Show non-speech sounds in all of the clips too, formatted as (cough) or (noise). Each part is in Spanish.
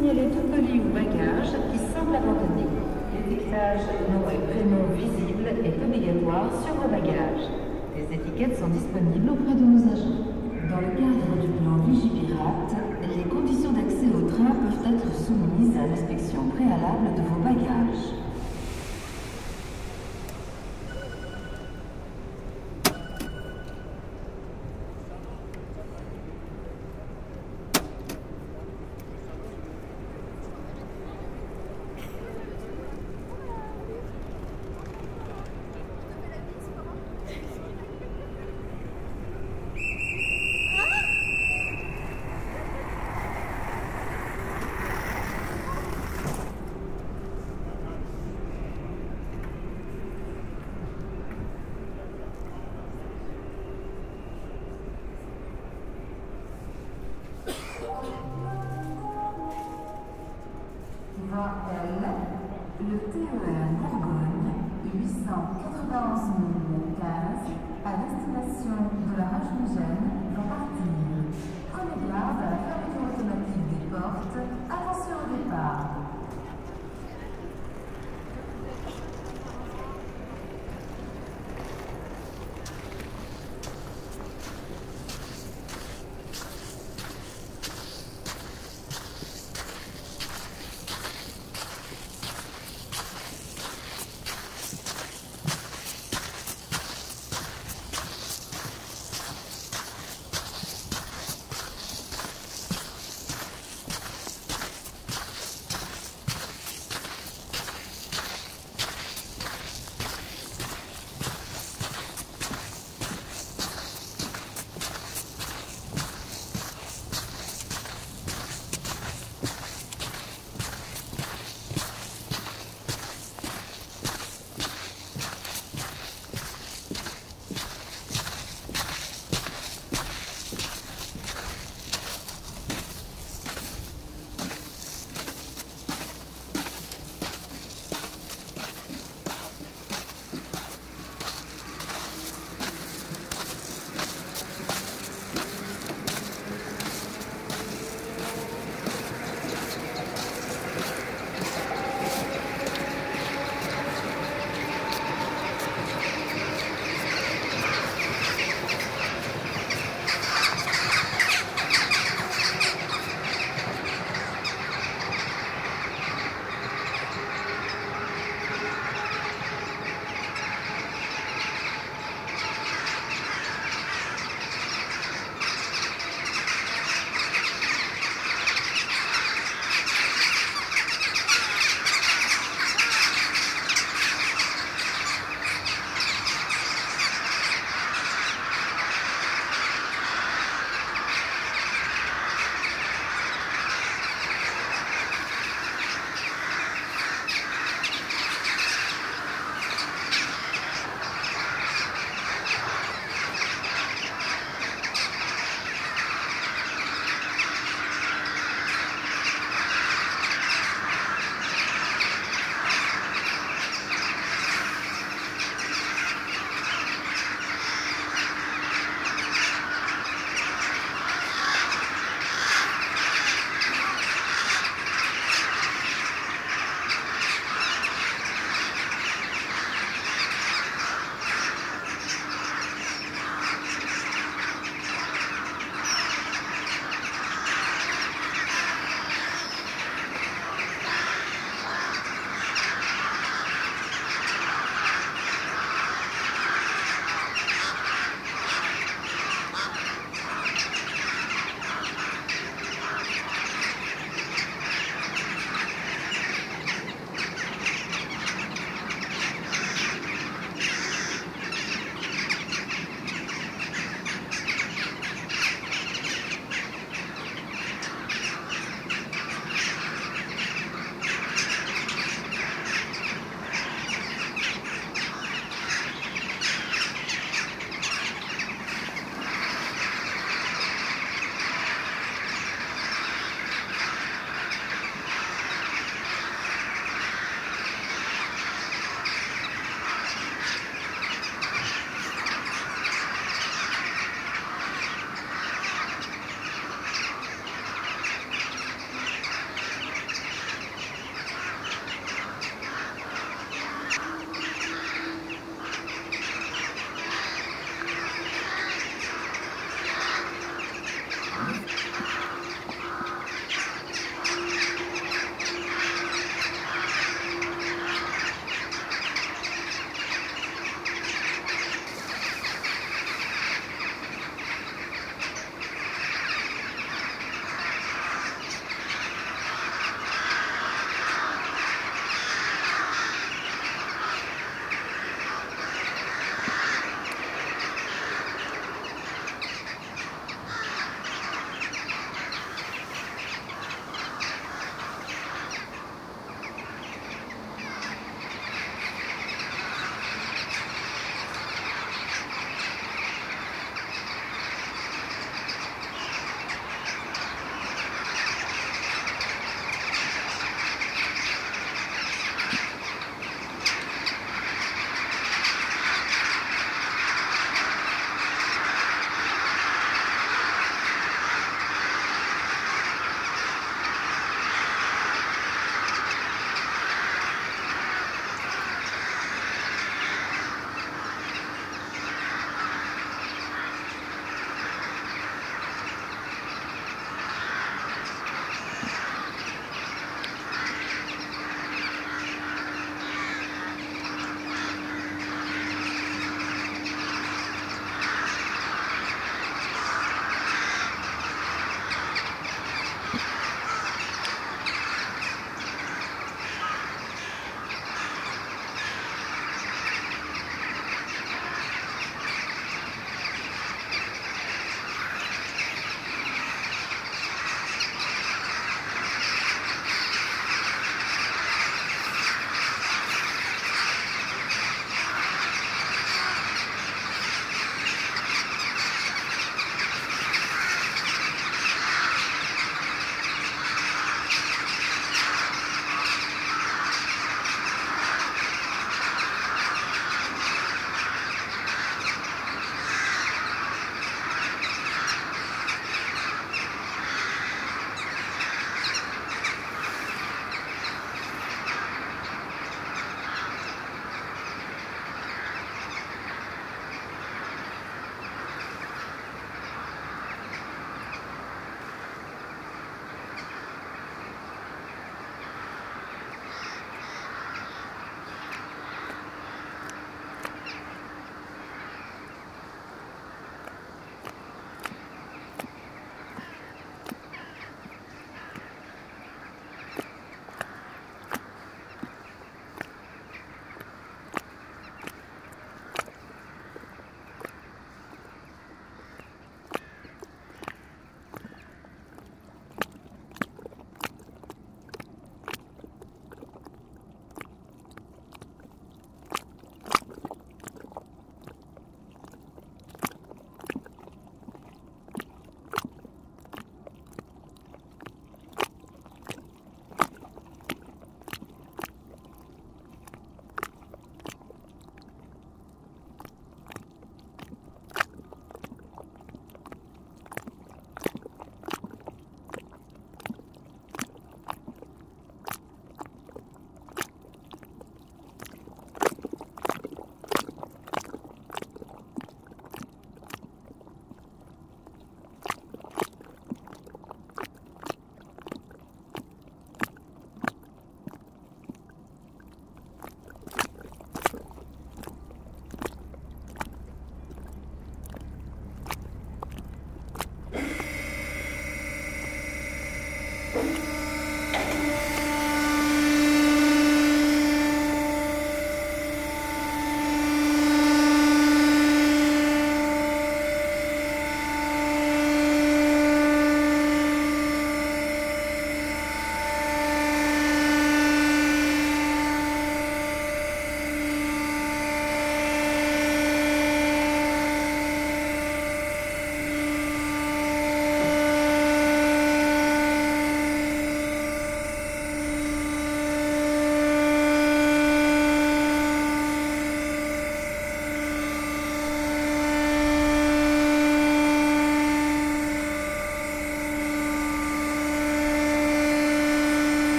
Signalez tout colis ou bagage qui semble abandonné. L'étiquetage nom et prénom visible est obligatoire sur vos bagages. Des étiquettes sont disponibles auprès de nos agents. Dans le cadre du plan Vigipirate, les conditions d'accès au train peuvent être soumises à l'inspection préalable de vos bagages.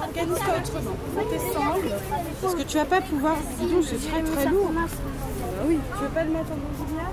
Organise-toi autrement. Parce que tu vas pas pouvoir, sinon c'est très très lourd. Ah oui, tu veux pas le mettre en bougie là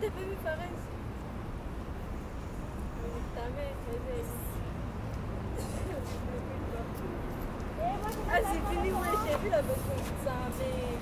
t'as pas vu Fares Ta mère, elle est. Ah, c'est fini, ouais, j'ai vu la bonne ça, mais.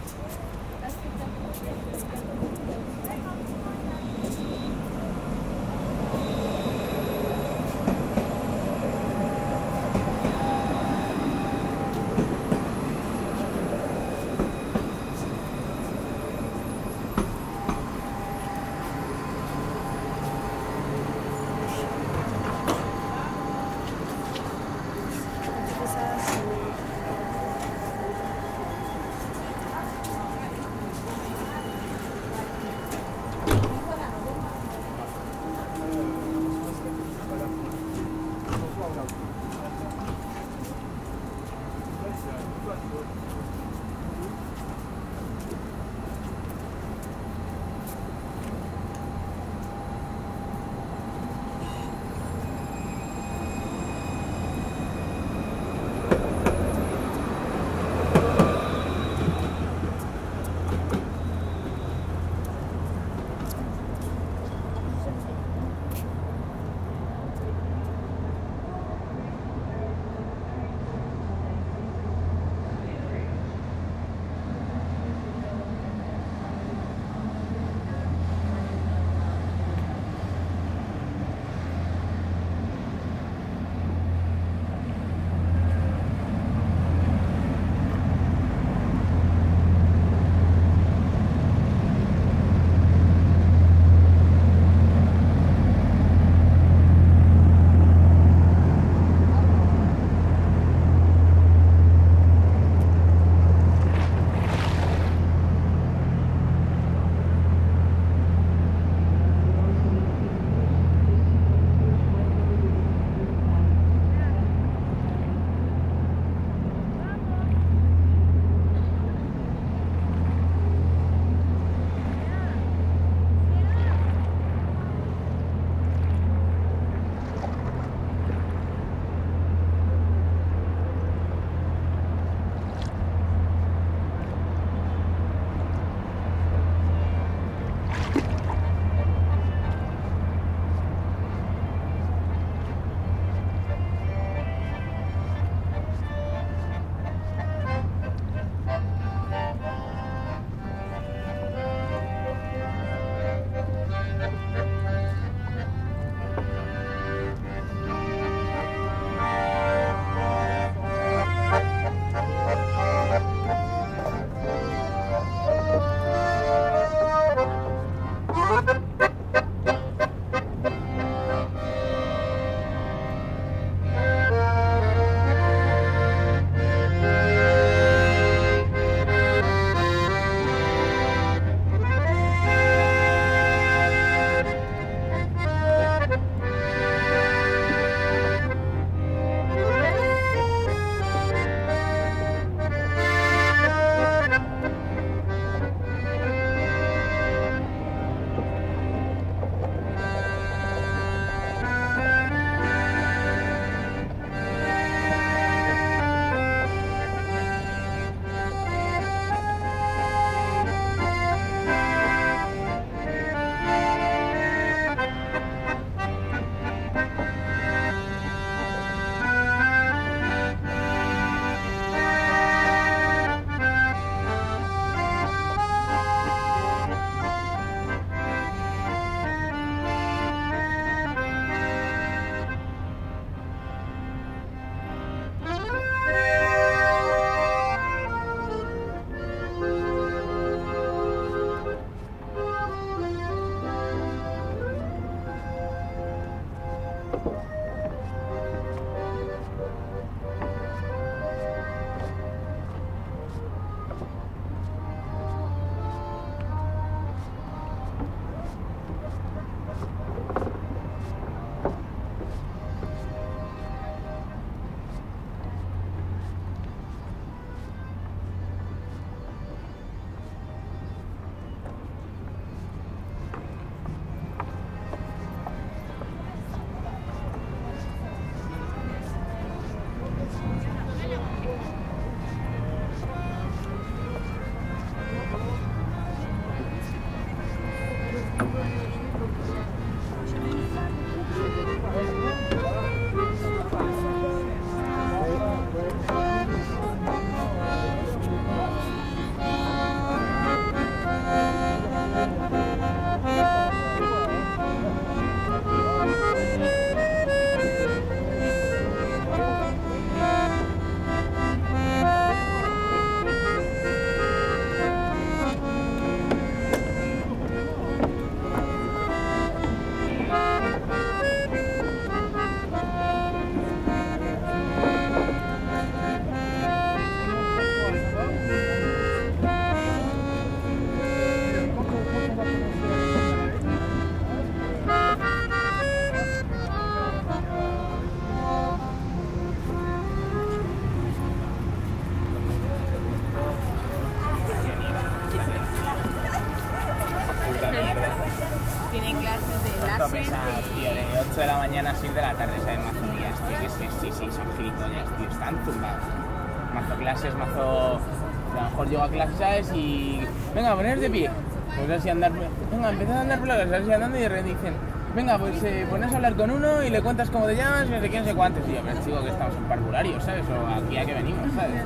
Venga, poneros de pie. Pues así andar... Venga, empezad a andar por la clase, así andando y de repente dicen... Venga, pues eh, pones a hablar con uno y le cuentas cómo te llamas y no sé qué, no sé cuántos. Y yo, pero chico, que estamos en parvulario, ¿sabes? O aquí a que venimos, ¿sabes?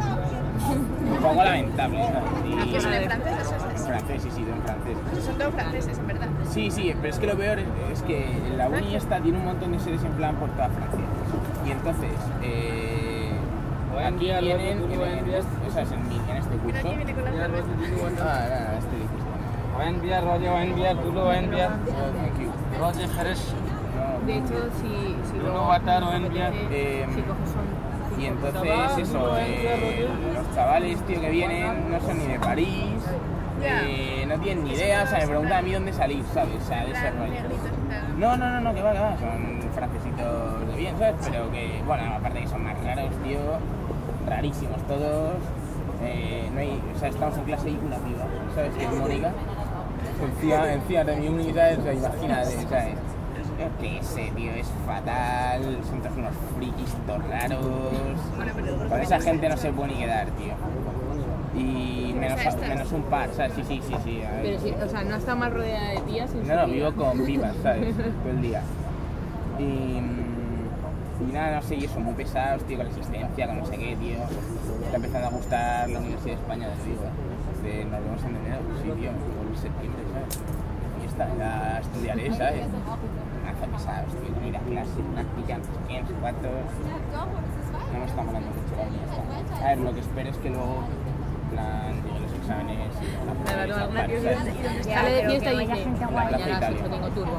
Un poco lamentable, ¿sabes? Y- ¿Que son en francés esos? En francés, sí, sí, en francés. Son todos franceses, en verdad. Sí, sí, pero es que lo peor es, es que la uni esta tiene un montón de sedes en plan por toda Francia. Y entonces, eh, aquí vienen, en, en- o sea, en, en gusta. Ah, este le gusta. Wine beer, Roger, wine thank you. Roger De hecho, si, si eh, y entonces eso, eh, los chavales, tío, que vienen no son ni de París, eh, no tienen ni idea, o sea, me preguntan a mí dónde salir, ¿sabes? O sea, de ese rollo. No, no, no, no, que va, que va, son francesitos de bien, ¿sabes? Pero que, bueno, aparte que son más raros, tío, rarísimos todos. Eh, no hay, o sea, estamos en clase y una piba, ¿sabes? Que es Mónica. Encima, encima de mi ¿sabes? O sea, imagínate, ¿sabes? Yo qué sé, tío, es fatal, son todos unos frikis todos raros. Con esa gente no se puede ni quedar, tío. Y menos, menos un par, ¿sabes? Sí, sí, sí, sí. a ver. Pero sí, o sea, no está más rodeada de tías. en No, no, vivo con vivas, ¿sabes? (laughs) Todo el día. Y, nada, no sé, y eso, muy pesados, tío, con la existencia, con no sé qué, tío. Está empezando a gustar la Universidad de España. De, nos vemos en enero, pues sí, tío, en septiembre, ¿sabes? Y está, ya estudiaré, ¿sabes? Mazo pesados, tío, no ir a clase, práctica, qué, no me está molando mucho. A ver, lo que espero es que luego, plan, exámenes y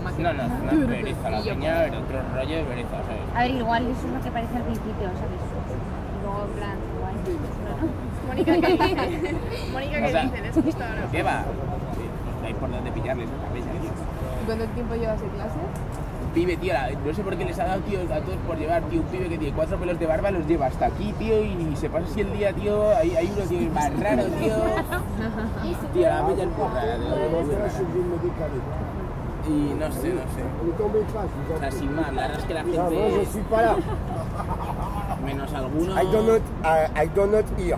máquina. No, no, es una pereza la peña, era otro rollo de pereza, ¿sabes? A ver, igual eso es lo que parece al principio, ¿sabes? Y luego, en plan, guay. (laughs) Mónica, ¿qué dice? (laughs) Mónica, ¿qué dice? Les gusta ahora. ¿Qué va? Pues por dónde pillarles tío. ¿Cuánto tiempo llevas de clase? Pibe, tío, la- no sé por qué les ha dado, tío, a todos por llevar, tío, un pibe que tiene cuatro pelos de barba, los lleva hasta aquí, tío, y se pasa así el día, tío, hay, hay uno, tío, más raro, tío. (laughs) Tío, la peña es muy rara, tío, muy rara. Y no sé, no sé. O sea, sin más, la verdad es que la gente, menos algunos... I do not, I, I do not hear.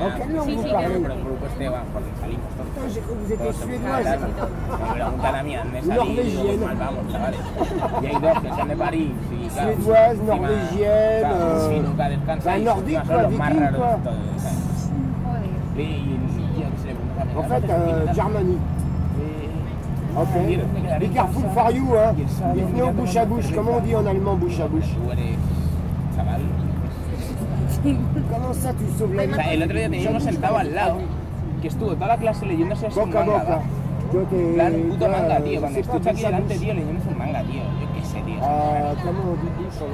¿En qué lengua euh, sí, parlez Suédoise, norvégienne. Nordique, viking, quoi. En fait, euh, Ok. Les Carrefour for you, hein. Les pneus bouche à bouche. Comment on dit en allemand bouche à bouche? Comment ça, tu O sea, el otro día teníamos sentado al lado que estuvo toda la clase leyéndose así un Boca manga. boca. Yo te. Plan, puto manga, tío. Cuando escucha aquí delante, tío, leyéndose un manga, tío. Yo qué sé, tío. Ah,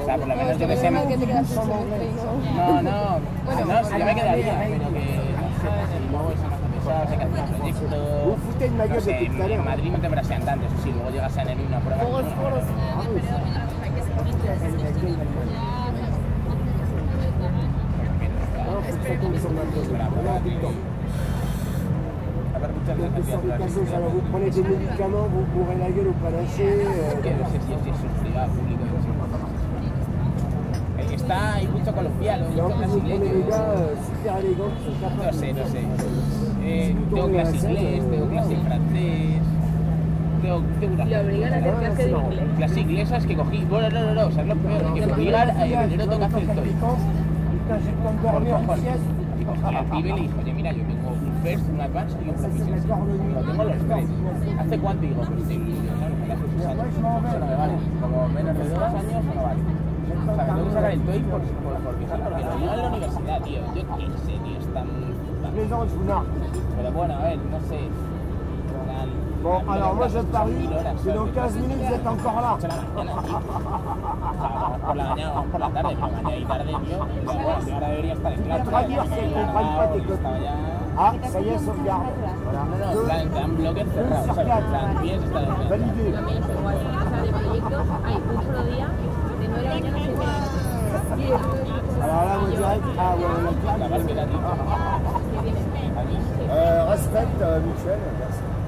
O sea, por lo menos yo que sé. No. No, no, no, sí que me quedaría, pero que no sé, si luego eso no sé en. Madrid no te brasean tanto, eso sí, luego llegas a tener una prueba. Ah oui, Alors, faut que ça tombe sur ma gueule. Voilà, tout le temps. A ver, muchas Donc, alors vous prenez des médicaments, vous bourrez la gueule au panaché. euh. Eh, Está, hay mucho mucho brasileño. euh, No sé, no sé. Eh, tengo clase inglés, tengo clase francés, tengo, tengo una Le obligan a hacer clase de inglés. clase inglesa es que cogí, bueno, no, no, no, o sea, es lo peor, que me obligan a en enero tengo que hacer el Y al pibe le dije, oye, mira, yo tengo un first, un advance y un proficiency. Lo tengo los tres. ¿Hace cuánto? Digo, pues sí, claro, me vale. Como menos de dos años, no vale. O sea, tengo que sacar el TOEIC por, por, porque, porque lo llevo en la universidad, tío. Yo qué sé, tío, vous nargue. Pero bueno, a ver, no sé. Bon, alors moi je parie que dans 15 minutes vous êtes encore là. La. Ah, ça y est, sauvegarde. Voilà. La euh, respect euh, mutuel.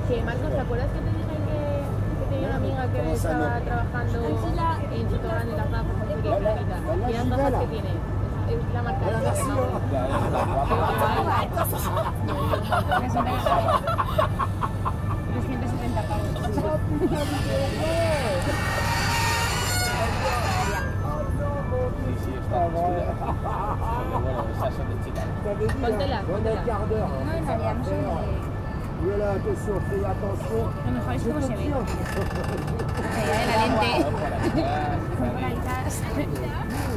Que Marcos, ¿te acuerdas que te dije que, que tenía una amiga que estaba trabajando en Grande las gafas, no sé qué, planita? Y las gafas que tiene. Es la marca de merci. ¿no? hein. Ya, ya está guapo. 270 pavos. Sí, sí, está chula. Pero bueno, esas son de chicas. T'avais dit, Póntela, hein, dans póntela. un quart d'heure. No, en realidad no son de... Voilà, attention, fais attention. Lo mejor es cómo se ve. De la lente.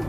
(laughs)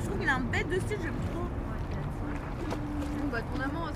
Je trouve qu'il a un bête de style, j'aime trop. Bon, bah, ton amant,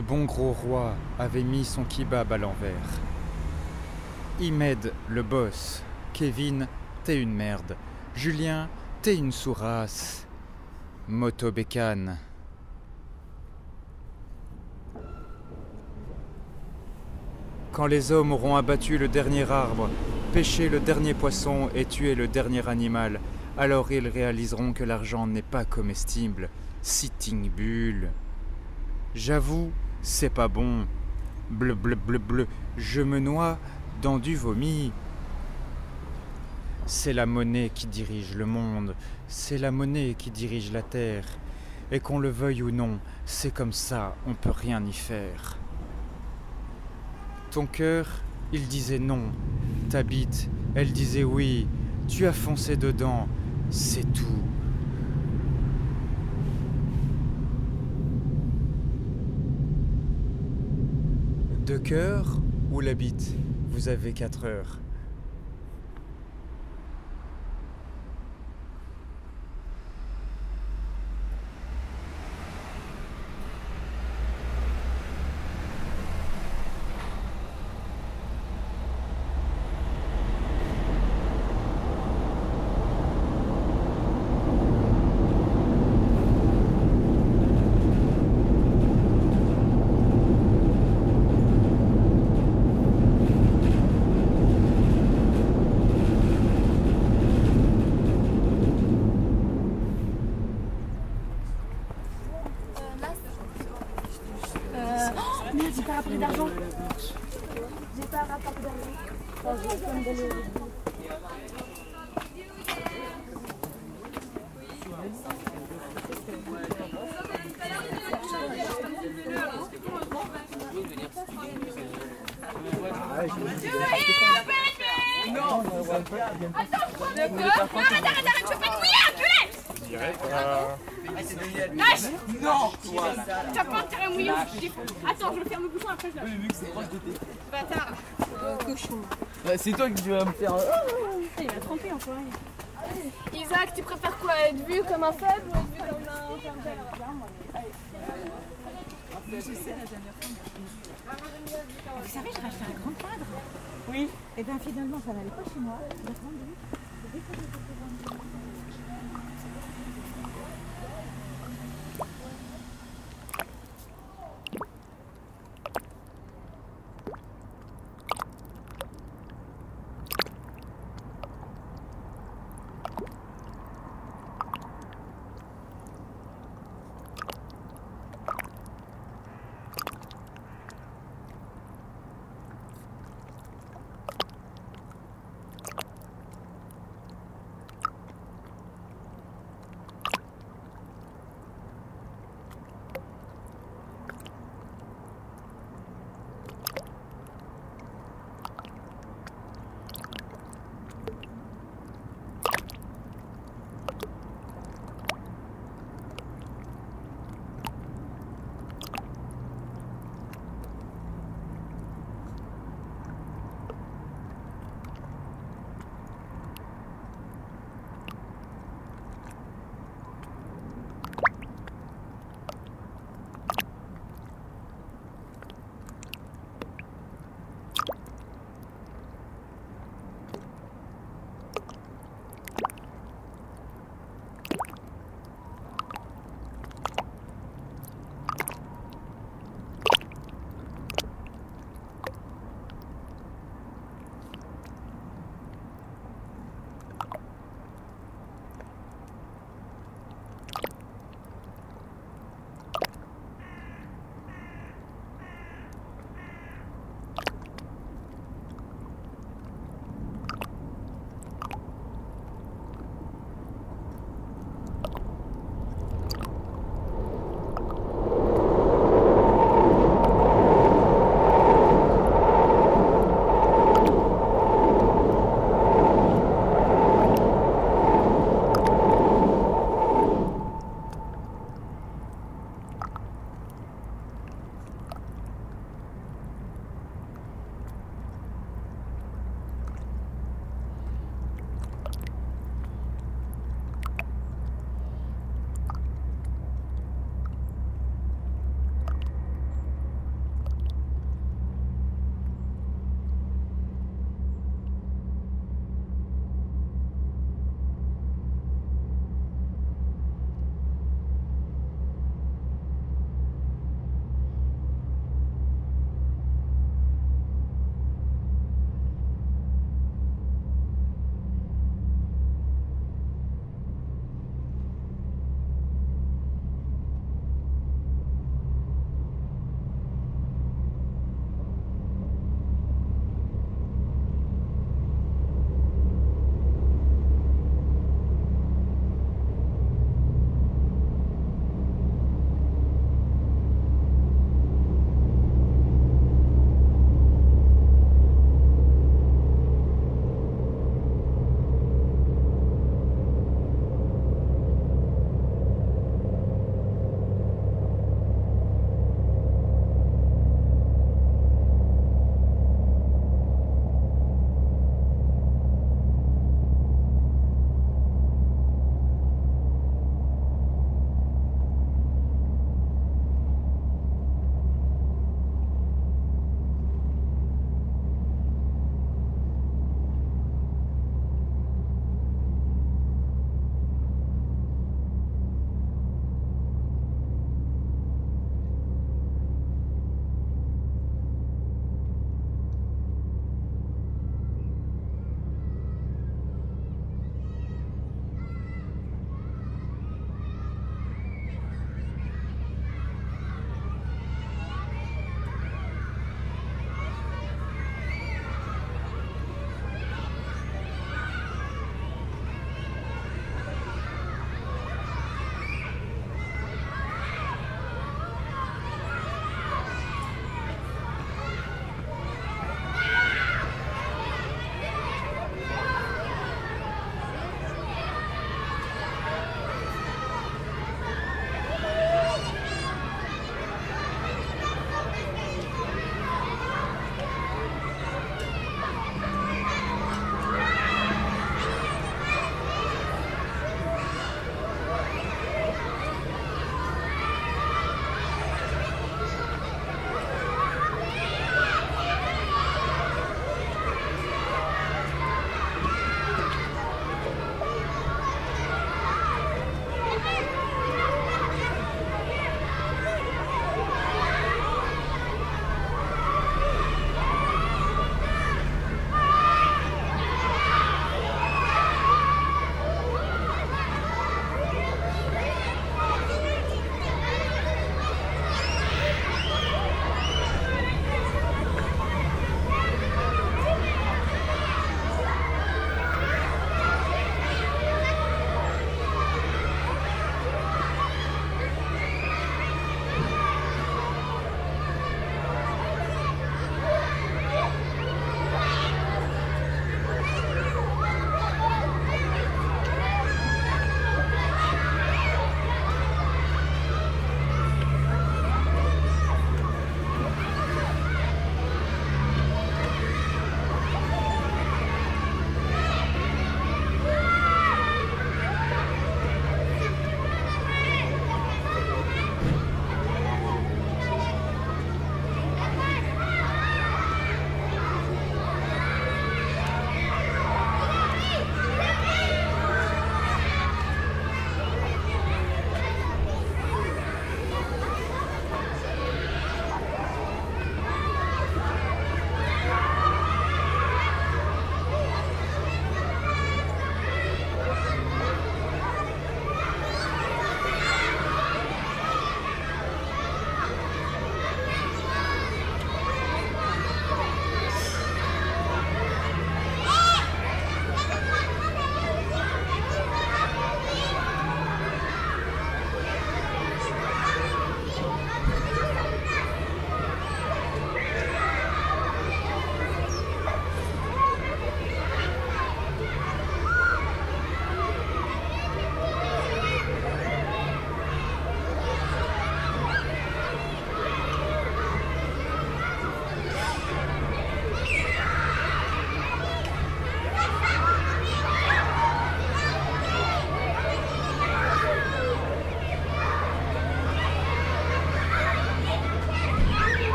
Le bon gros roi avait mis son kebab à l'envers. Imed, le boss. Kevin, t'es une merde. Julien, t'es une sourasse. Moto bécane. Quand les hommes auront abattu le dernier arbre, pêché le dernier poisson et tué le dernier animal, alors ils réaliseront que l'argent n'est pas comestible. Sitting bull. J'avoue, c'est pas bon. Bleu, bleu, bleu, bleu, je me noie dans du vomi. C'est la monnaie qui dirige le monde, c'est la monnaie qui dirige la terre. Et qu'on le veuille ou non, c'est comme ça, on peut rien y faire. Ton cœur, il disait non. Ta bite, elle disait oui. Tu as foncé dedans, c'est tout. De cœur ou la Vous avez 4 heures. pas rapporter d'argent. Enfin, je vais comme donner au début. Non T'as pas intérêt à mouiller Attends, je vais faire le bouchon après je la. Bâtard Vas me faire. Il va tremper encore. Isaac, tu préfères quoi Être vu comme un faible ou être vu comme un Vous savez, je rachetais un grand cadre. Oui. Et bien finalement, ça n'allait pas chez moi.